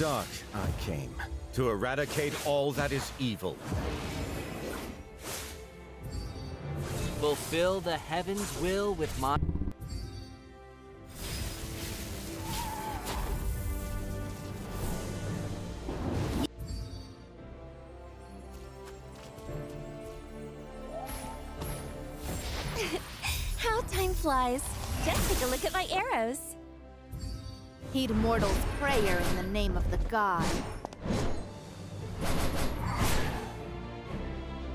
dark I came, to eradicate all that is evil. Fulfill the heaven's will with my... How time flies. Just take a look at my arrows. Heed mortals' prayer in the name of the god.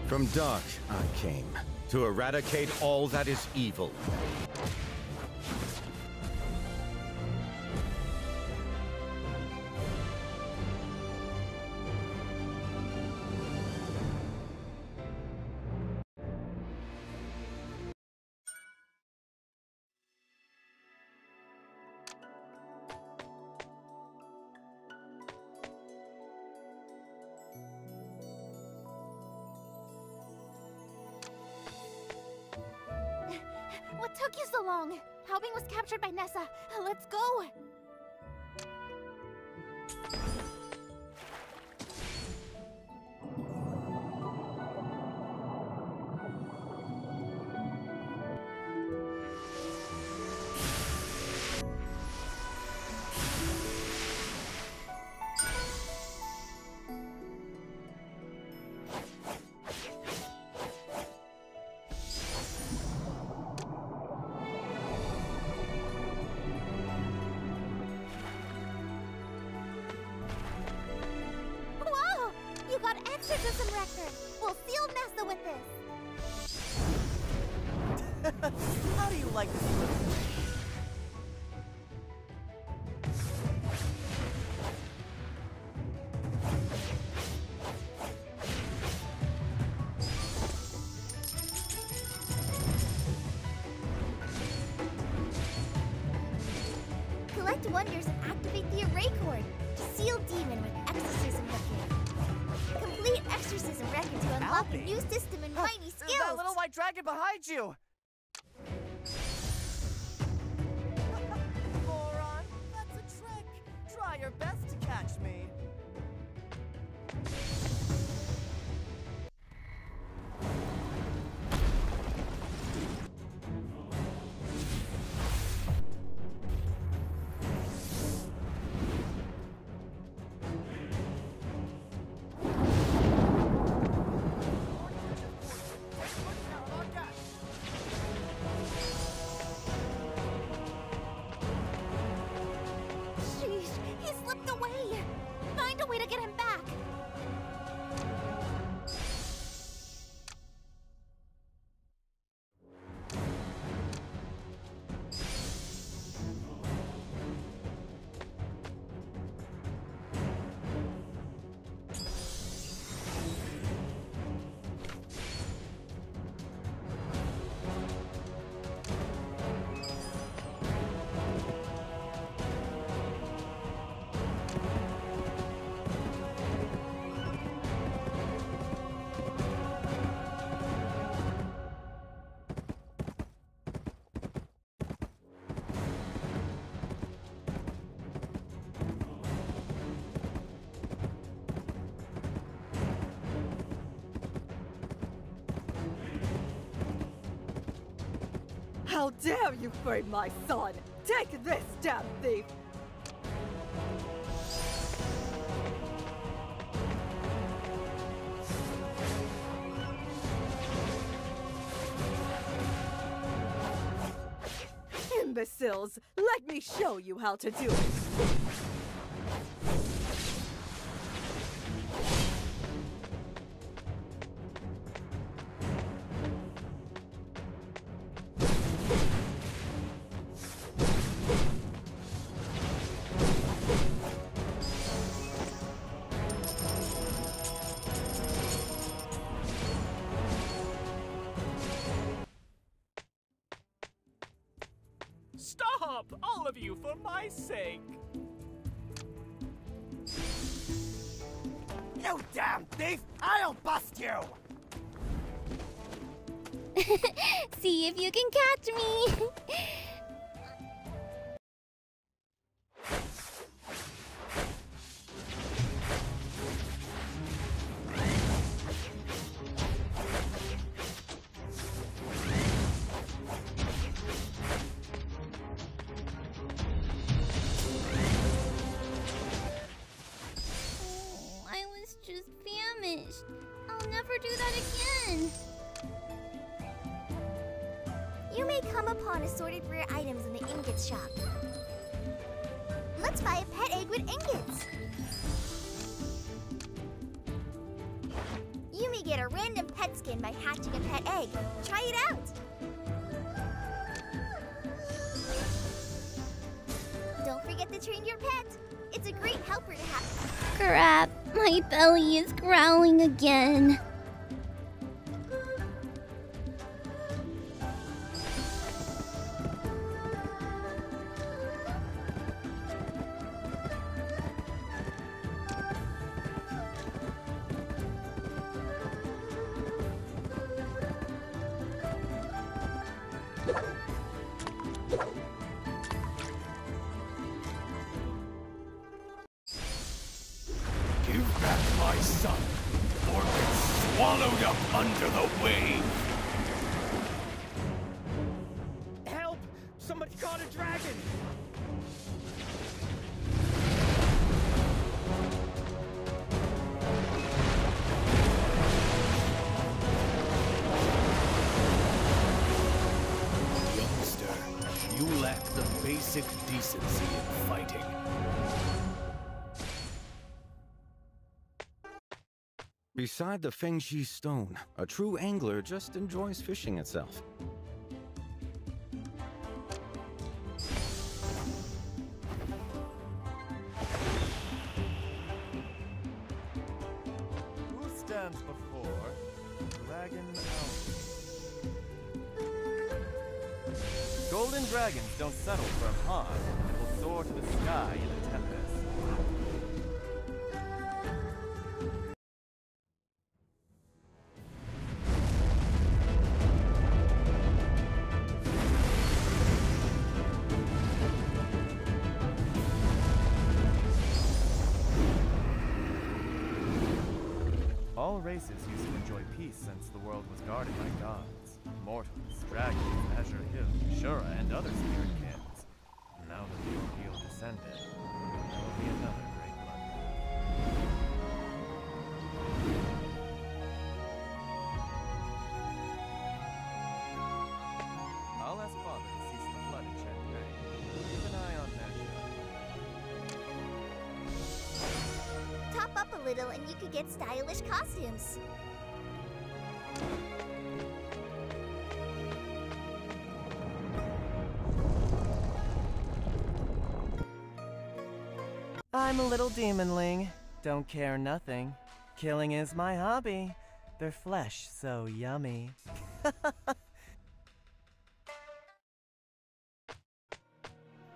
From dark I came, to eradicate all that is evil. You so long? Halbing was captured by Nessa. Let's go. Exorcism record. We'll seal Nessa with this. How do you like this? Collect wonders and activate the array cord. Seal demon with exorcism record. Complete exorcism record to unlock a new system and mighty There's skills. that little white dragon behind you! Dare you frame my son! Take this, damn thief! Imbeciles! Let me show you how to do it! Stop, all of you, for my sake. You damn thief! I'll bust you! See if you can catch me. You may come upon assorted rare items in the ingot shop. Let's buy a pet egg with ingots. You may get a random pet skin by hatching a pet egg. Try it out. Don't forget to train your pet. It's a great helper to have. Crap, my belly is growling again. Swallowed up under the wave. Help! Somebody caught a dragon! Youngster, you lack the basic decency Beside the Fengxi stone, a true angler just enjoys fishing itself. All races used to enjoy peace since the world was guarded by gods. Mortals, dragons, Azure Hill, Shura, and other spirit little and you could get stylish costumes. I'm a little demonling. Don't care nothing. Killing is my hobby. Their flesh so yummy.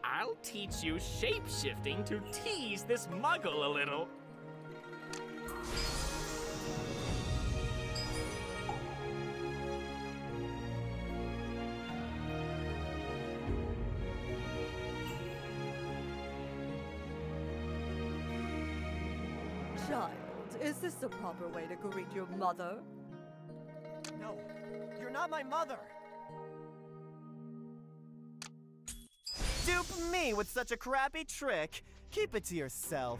I'll teach you shape-shifting to tease this muggle a little. Child, is this the proper way to greet your mother? No, you're not my mother. Dupe me with such a crappy trick. Keep it to yourself.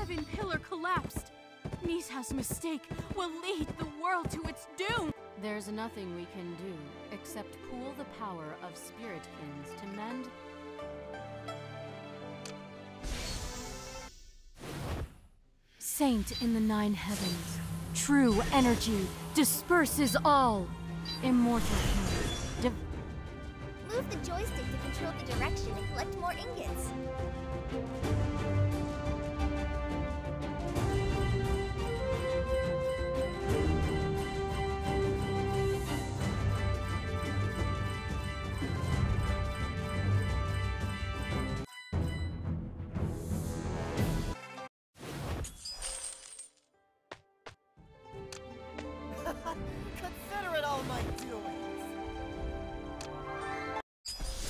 Heaven Pillar collapsed. Nisa's mistake will lead the world to its doom. There's nothing we can do except pool the power of Spiritkins to mend. Saint in the nine heavens, true energy disperses all. Immortal King, div- Move the joystick to control the direction and collect more ingots.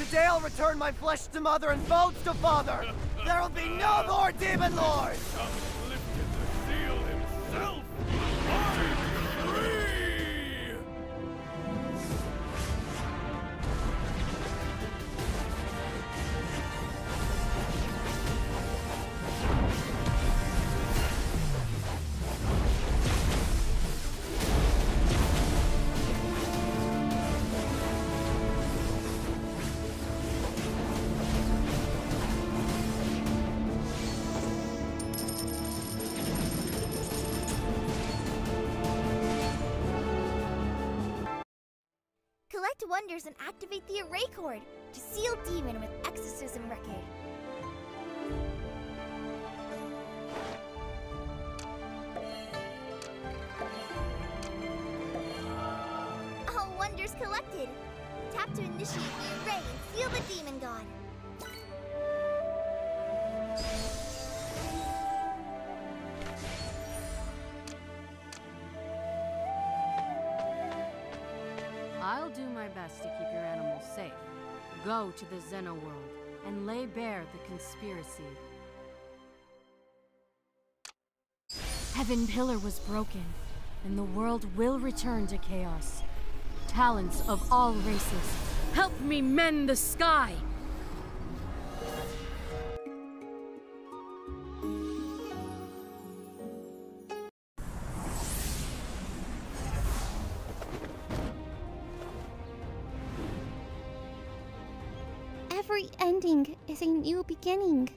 Today I'll return my flesh to mother and bones to father. There will be no more demon lords. Collect wonders and activate the array cord to seal demon with exorcism record. All wonders collected. Tap to initiate the array and seal the demon god. To the Xeno world and lay bare the conspiracy. Heaven Pillar was broken, and the world will return to chaos. Talents of all races, help me mend the sky! Ending is a new beginning.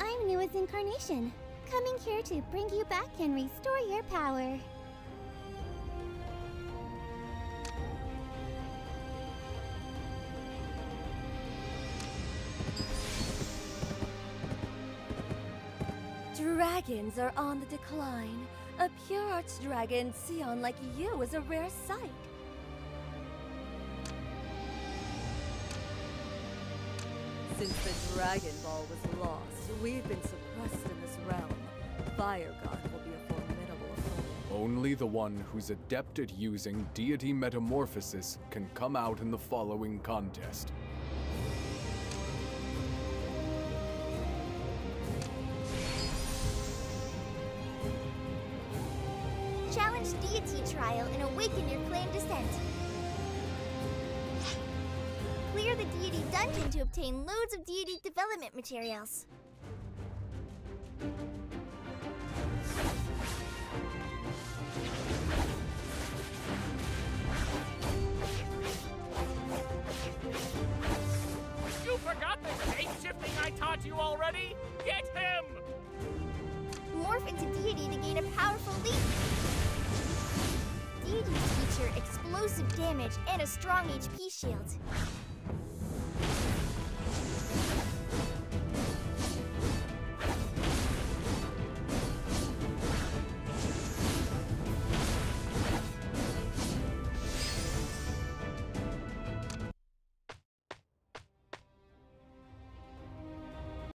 I'm Nua's incarnation, coming here to bring you back and restore your power. Dragons are on the decline. A pure arch dragon Sion like you is a rare sight. Since the Dragon Ball was lost, we've been suppressed in this realm. Fire God will be a formidable opponent. Only the one who's adept at using deity metamorphosis can come out in the following contest. Challenge deity trial and awaken your claim descent. Clear the deity dungeon to obtain loads of deity development materials. You forgot the shape shifting I taught you already? Get him! Morph into deity to gain a powerful leap. Deities feature explosive damage and a strong HP shield.